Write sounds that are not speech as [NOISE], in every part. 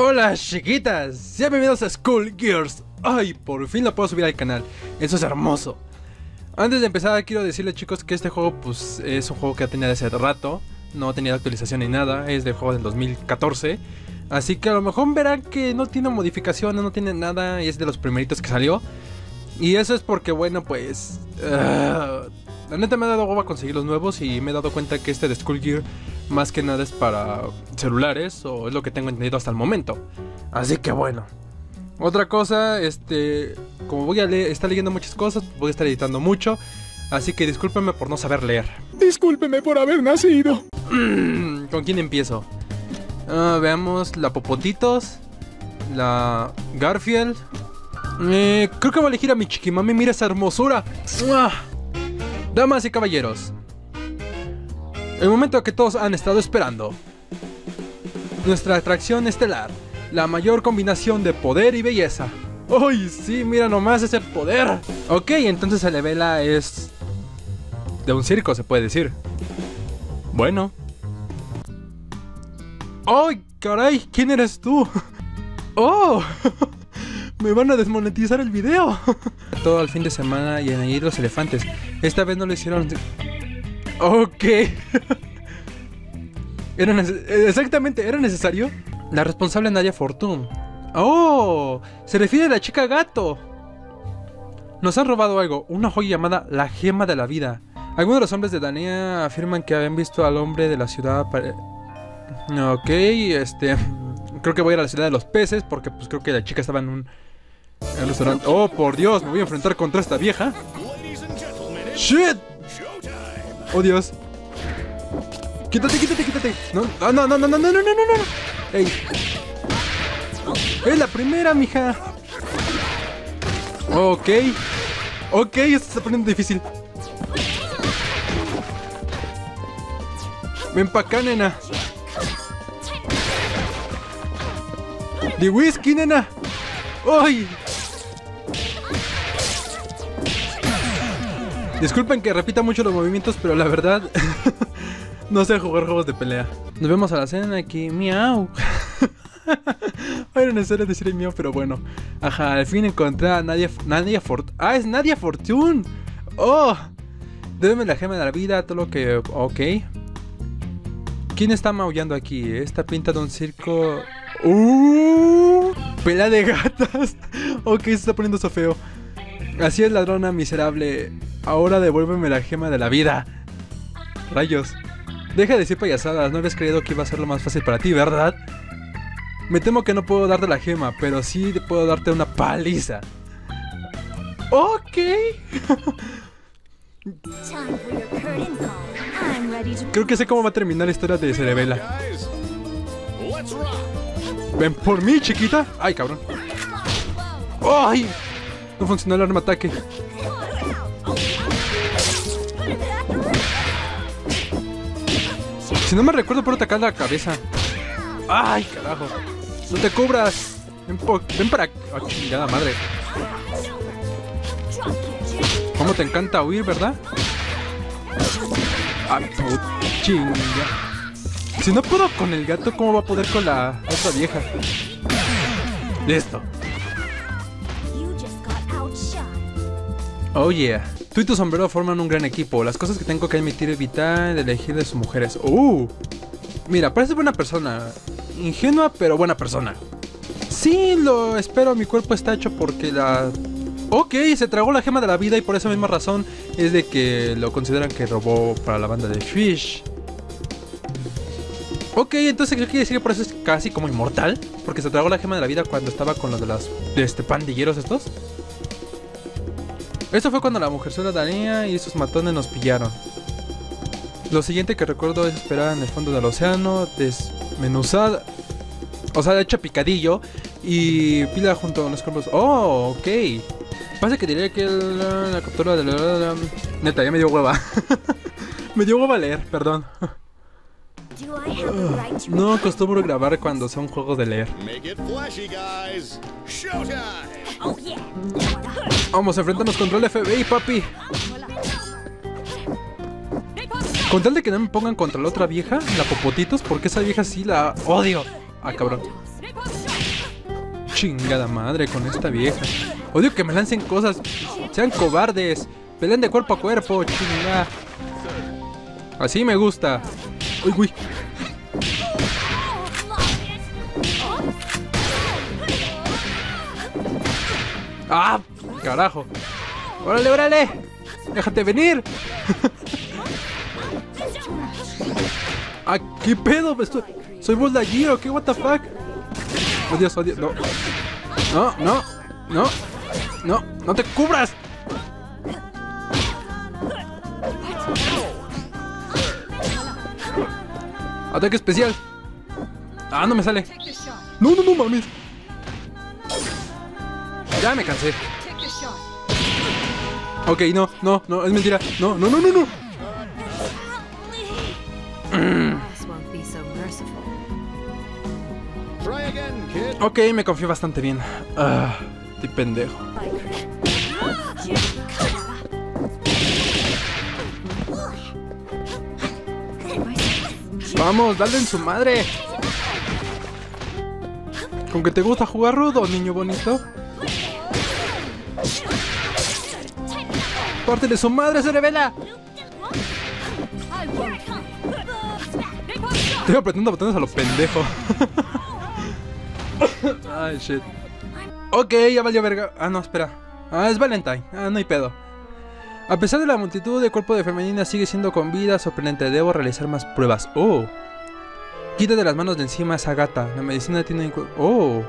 Hola chiquitas, ya bienvenidos a School Gears. Ay, por fin lo puedo subir al canal. Eso es hermoso. Antes de empezar quiero decirles chicos que este juego pues es un juego que ya tenía desde hace rato. No tenía actualización ni nada, es del juego del 2014. Así que a lo mejor verán que no tiene modificaciones, no tiene nada, y es de los primeritos que salió. Y eso es porque bueno pues... ah, la neta me ha dado huevo a conseguir los nuevos y me he dado cuenta que este de School Gear más que nada es para celulares o es lo que tengo entendido hasta el momento. Así que bueno. Otra cosa, este, como voy a leer, estar leyendo muchas cosas, voy a estar editando mucho, así que discúlpenme por no saber leer. Discúlpeme por haber nacido. [CLEARS THROAT] ¿Con quién empiezo? Ah, veamos la Popotitos, la Garfield. Eh, creo que voy a elegir a mi chiquimami, mira esa hermosura. ¡Mua! Damas y caballeros, el momento que todos han estado esperando. Nuestra atracción estelar, la mayor combinación de poder y belleza. ¡Ay, sí! Mira nomás ese poder. Ok, entonces el Vela es... De un circo, se puede decir. Bueno. ¡Ay, caray! ¿Quién eres tú? [LAUGHS] ¡Oh! [LAUGHS] Me van a desmonetizar el video. [LAUGHS] Todo el fin de semana y añadir los elefantes. Esta vez no lo hicieron. Ok. [LAUGHS] ¿Era nece- exactamente, ¿era necesario? La responsable Nadia Fortune. ¡Oh! Se refiere a la chica gato. Nos han robado algo, una joya llamada la gema de la vida. Algunos de los hombres de Dania afirman que habían visto al hombre de la ciudad. Ok, este. [LAUGHS] Creo que voy a ir a la ciudad de los peces porque pues creo que la chica estaba en un, Oh, por Dios, me voy a enfrentar contra esta vieja. ¡Shit! ¡Oh, Dios! ¡Quítate, quítate, quítate! No, ah, no, no, no, no, no, no, no, no, no. ¡Ey! ¡Es la primera, mija! Ok. Ok, esto está poniendo difícil. Ven pa' acá, nena. ¡De whisky, nena! ¡Ay! [LAUGHS] Disculpen que repita mucho los movimientos, pero la verdad [LAUGHS] no sé jugar juegos de pelea. Nos vemos a la cena aquí. Miau. [LAUGHS] Ay, no es decir el miau, pero bueno. Ajá, al fin encontré a Nadia, Nadia Fort. ¡Ah, es Nadia Fortune! ¡Oh! Débeme la gema de la vida, todo lo que. Ok. ¿Quién está maullando aquí? Esta pinta de un circo. ¡Uh! Pelea de gatas. ok, se está poniendo feo. Así es, ladrona miserable. Ahora devuélveme la gema de la vida. Rayos. Deja de decir payasadas, no habías creído que iba a ser lo más fácil para ti, ¿verdad? Me temo que no puedo darte la gema, pero sí puedo darte una paliza. Ok. Creo que sé cómo va a terminar la historia de Cerebela. Ven por mí, chiquita. Ay, cabrón. ¡Ay! No funcionó el arma ataque. Si no me recuerdo, puedo atacar la cabeza. ¡Ay, carajo! ¡No te cubras! Ven, por- ven para... ¡Ah, chingada madre! ¿Cómo te encanta huir, verdad? ¡Ah, tu chinga! Si no puedo con el gato, ¿cómo va a poder con la otra vieja? Listo. Oh yeah. Tú y tu sombrero forman un gran equipo. Las cosas que tengo que admitir evitar elegir de sus mujeres. Uh. Mira, parece buena persona. Ingenua, pero buena persona. Sí, lo espero. Mi cuerpo está hecho porque la... Ok, se tragó la gema de la vida y por esa misma razón es de que lo consideran que robó para la banda de Fish. Ok, entonces ¿qué decir que por eso es casi como inmortal? Porque se tragó la gema de la vida cuando estaba con los de las de este pandilleros estos. Esto fue cuando la mujer sola Daría y esos matones nos pillaron. Lo siguiente que recuerdo es esperar en el fondo del océano, desmenuzada, o sea, hecha picadillo y pila junto a los cuerpos. Oh, ok. Pasa que diría que la, la captura de la, Neta, ya me dio hueva. [LAUGHS] me dio hueva leer, perdón. [LAUGHS] No acostumbro grabar cuando son juegos de leer. Vamos enfrentarnos contra el FBI, papi. Con tal de que no me pongan contra la otra vieja, la Popotitos, porque esa vieja sí la odio. Ah, cabrón. Chingada madre con esta vieja. Odio que me lancen cosas. Sean cobardes. Peleen de cuerpo a cuerpo, chingada. Así me gusta. Uy, uy. ¡Ah! ¡Carajo! ¡Órale, órale! ¡Déjate venir! ¿A qué pedo? Estoy- Soy Lightyear, ¿qué? What the fuck? Oh Dios, oh Dios, no. No, no, no, no, no te cubras. Ataque especial. Ah, no me sale. No, no, no mames. Ya me cansé. Ok, no, no, no, es mentira. No, no, no, no, no. Ok, me confío bastante bien. Ah, estoy pendejo. Vamos, dale en su madre. ¿Con que te gusta jugar rudo, niño bonito? ¡Pártele su madre, se revela! Estoy apretando botones a lo pendejo. [LAUGHS] Ay, shit. Ok, ya valió verga. Ah, no, espera. Ah, es Valentine. Ah, no hay pedo. A pesar de la multitud de cuerpo de femenina sigue siendo con vida sorprendente. Debo realizar más pruebas. Oh. Quita de las manos de encima a esa gata. La medicina tiene... Oh.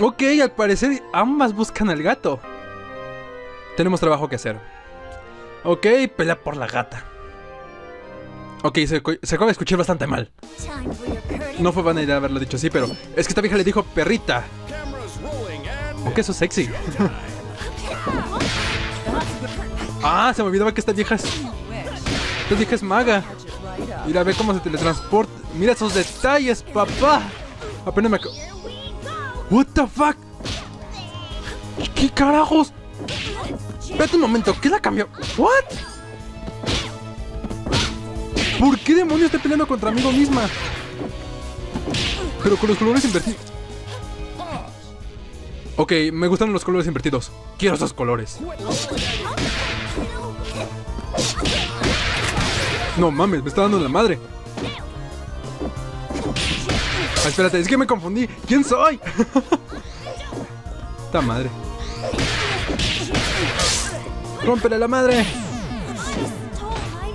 Ok, al parecer ambas buscan al gato. Tenemos trabajo que hacer. Ok, pelea por la gata. Ok, se, se acaba de escuchar bastante mal. No fue buena idea haberlo dicho así, pero es que esta vieja le dijo perrita. Aunque eso es sexy. [LAUGHS] ah, se me olvidaba que esta vieja es. Esta vieja es maga. Mira, ve cómo se teletransporta. Mira esos detalles, papá. Apenas me. ac- What the fuck? ¿Qué carajos? Espérate un momento, ¿qué la cambió? What? ¿Por qué demonios está peleando contra amigo misma? Pero con los colores invertidos. Ok, me gustan los colores invertidos. Quiero esos colores. No mames, me está dando la madre. Ah, espérate, es que me confundí. ¿Quién soy? [LAUGHS] Esta madre. Rómpele la madre.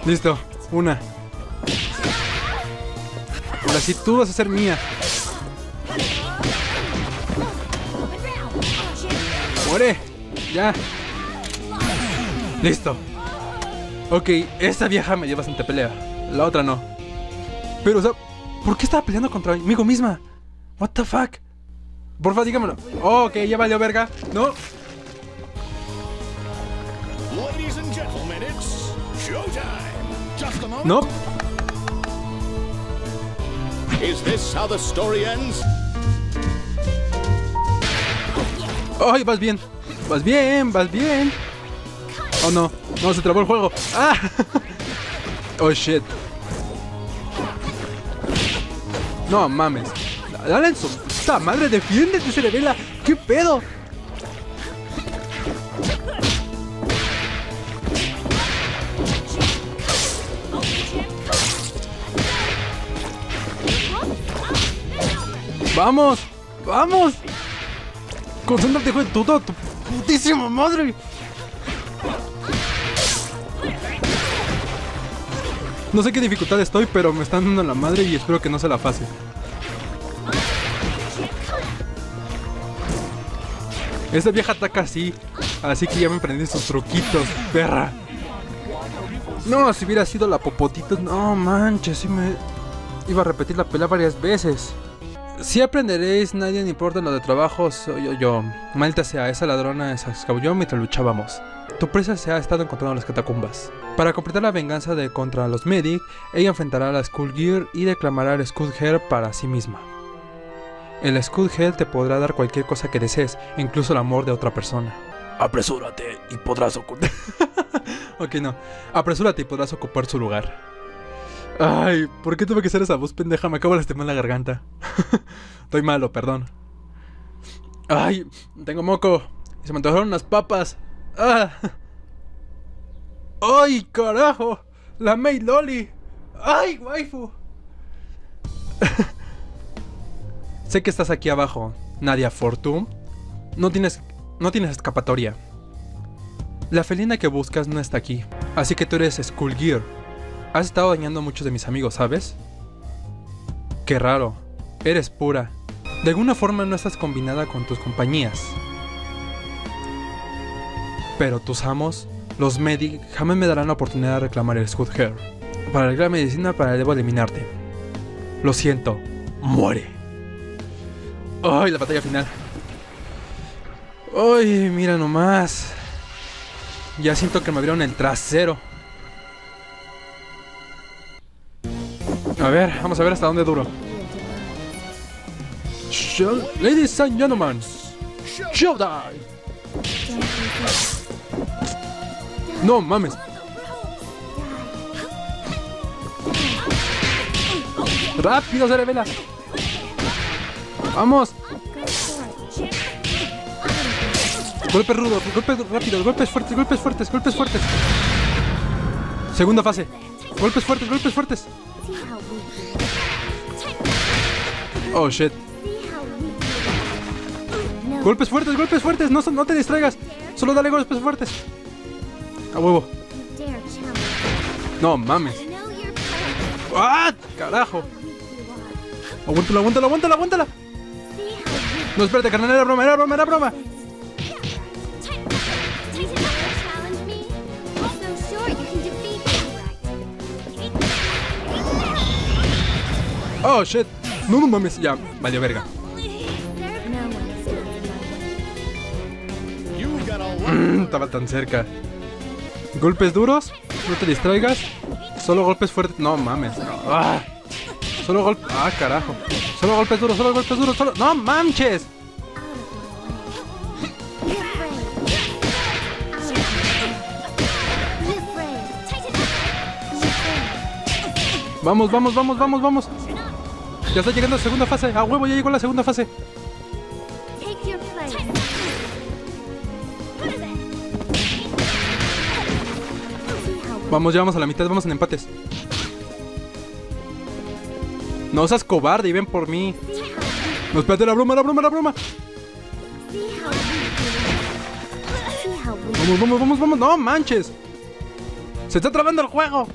Listo, una. Ahora sí, tú vas a ser mía. Muere. Ya. Listo. Ok, esta vieja me dio bastante pelea. La otra no. Pero, ¿por qué estaba peleando contra mí misma? What the fuck? Porfa, dígamelo. Oh, ok, ya valió verga. No. No. Is this how the story ends? Ay, vas bien. Vas bien, vas bien. Oh, no. No, se trabó el juego. Ah. [LAUGHS] Oh, shit. No mames. Dale en su puta madre, defiéndete, Cerebela. ¿Qué pedo? Vamos, vamos. Concéntrate, hijo de tu, tu putísima madre. No sé qué dificultad estoy, pero me están dando la madre y espero que no sea la fácil. Esta vieja ataca así, así que ya me aprendí sus truquitos, perra. No, si hubiera sido la popotita, no manches, sí me iba a repetir la pelea varias veces. Si aprenderéis, nadie le importa lo de trabajo, soy yo, yo. Malta sea, esa ladrona se escabulló mientras luchábamos. Tu presa se ha estado encontrando en las catacumbas. Para completar la venganza de contra los Medic, ella enfrentará a la Skullgear y declamará el Skullhead para sí misma. El Skullhead te podrá dar cualquier cosa que desees, incluso el amor de otra persona. Apresúrate y podrás ocupar. [LAUGHS] ok, no. Apresúrate y podrás ocupar su lugar. Ay, ¿por qué tuve que hacer esa voz pendeja? Me acabo de lastimar la garganta. [LAUGHS] Estoy malo, perdón. Ay, tengo moco. Se me antojaron unas papas. Ah. Ay, carajo. La May Loli. Ay, waifu. [LAUGHS] sé que estás aquí abajo, Nadia Fortune. No tienes, no tienes escapatoria. La felina que buscas no está aquí. Así que tú eres Skullgear. Has estado dañando a muchos de mis amigos, ¿sabes? Qué raro. Eres pura. De alguna forma no estás combinada con tus compañías. Pero tus amos, los Medic, jamás me darán la oportunidad de reclamar el Scud Hair. Para la medicina, para debo eliminarte. Lo siento. Muere. Ay, la batalla final. Ay, mira nomás. Ya siento que me abrieron el trasero. A ver, vamos a ver hasta dónde duro. Ladies and gentlemen, showtime. No mames. Rápido, se revela. Vamos. Golpe rudo, golpe rápido, golpes fuertes, golpes fuertes, golpes fuertes. Segunda fase. Golpes fuertes, golpes fuertes. Oh shit. Golpes fuertes, golpes fuertes. No, no te distraigas. Solo dale golpes fuertes. A huevo. No mames. ¡Ah! Carajo. Aguántala, aguántala, aguántala, aguántala. No, espérate, carnal, era broma, era broma, era broma. Oh shit. No, no mames. Ya, valió verga. Mm, Estaba tan cerca. Golpes duros. No te distraigas. Solo golpes fuertes. No mames. Ah. Solo golpes. Ah, carajo. Solo golpes duros, solo golpes duros, solo. ¡No manches! Vamos, vamos, vamos, vamos, vamos. Ya está llegando la segunda fase. A huevo, ya llegó la segunda fase. Vamos, ya vamos a la mitad, vamos en empates. No seas cobarde y ven por mí. No, espérate, la broma, la broma, la broma. Vamos, vamos, vamos, vamos. No manches. Se está trabando el juego.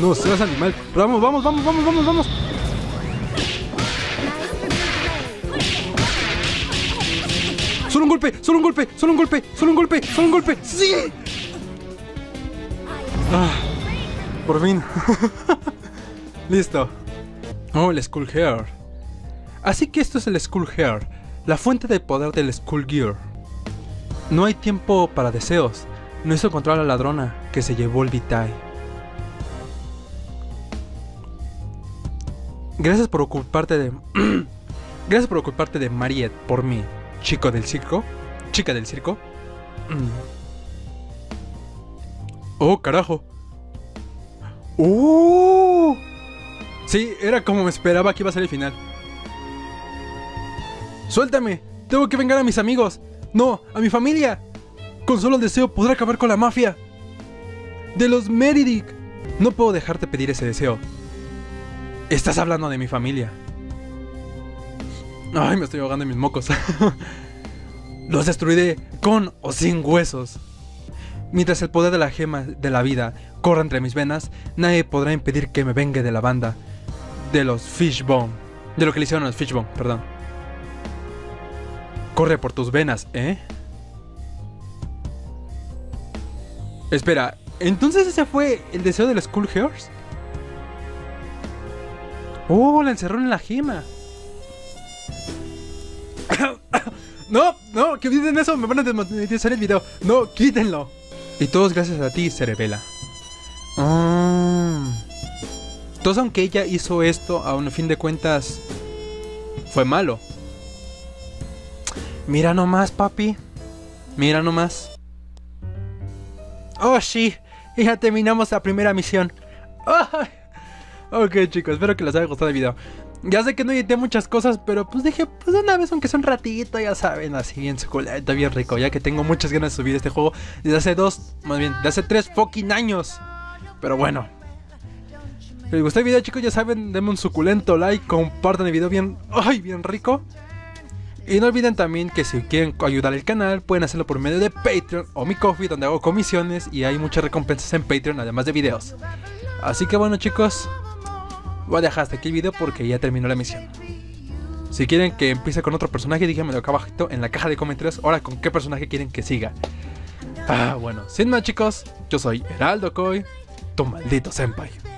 No seas animal. Vamos, vamos, vamos, vamos, vamos, vamos. Solo un golpe, solo un golpe, solo un golpe, solo un golpe, solo un golpe. ¡Sí! Ah, por fin. [LAUGHS] Listo. Oh, el Skull Hair. Así que esto es el Skull Hair, la fuente de poder del Skull Gear. No hay tiempo para deseos. No hizo encontrar a la ladrona que se llevó el Vitae. Gracias por ocuparte de. [CLEARS THROAT] Gracias por ocuparte de Mariette por mí, chico del circo. Chica del circo. Mm. Oh, carajo. ¡Oh! Sí, era como me esperaba que iba a ser el final. ¡Suéltame! ¡Tengo que vengar a mis amigos! ¡No! ¡A mi familia! Con solo el deseo podré acabar con la mafia. ¡De los Meridic! No puedo dejarte pedir ese deseo. Estás hablando de mi familia. Ay, me estoy ahogando en mis mocos. [LAUGHS] Los destruiré con o sin huesos. Mientras el poder de la gema de la vida corra entre mis venas, nadie podrá impedir que me vengue de la banda de los Fishbone. De lo que le hicieron a los Fishbone, perdón. Corre por tus venas, ¿eh? Espera, ¿entonces ese fue el deseo de los Skull Hairs? Oh, la encerró en la gema. [COUGHS] no, no, que quiten eso, me van a desmonetizar el video. No, quítenlo. Y todos gracias a ti, Cerebela. Ah. Entonces, aunque ella hizo esto, a un fin de cuentas, fue malo. Mira nomás, papi. Mira nomás. Oh, sí. Ya terminamos la primera misión. Ok, chicos, espero que les haya gustado el video. Ya sé que no edité muchas cosas, pero pues dije, pues una vez, aunque sea un ratito, ya saben, así bien suculento, bien rico, ya que tengo muchas ganas de subir este juego desde hace dos, más bien, de hace tres fucking años. Pero bueno. Si les gustó el video, chicos, ya saben, denme un suculento like, compartan el video bien, ay, bien rico. Y no olviden también que si quieren ayudar al canal, pueden hacerlo por medio de Patreon o mi coffee, donde hago comisiones y hay muchas recompensas en Patreon, además de videos. Así que bueno, chicos, voy a dejar hasta aquí el video porque ya terminó la misión. Si quieren que empiece con otro personaje, díganmelo acá abajo en la caja de comentarios. Ahora, ¿con qué personaje quieren que siga? Ah, bueno, sin más, chicos, yo soy Heraldo Koi, tu maldito senpai.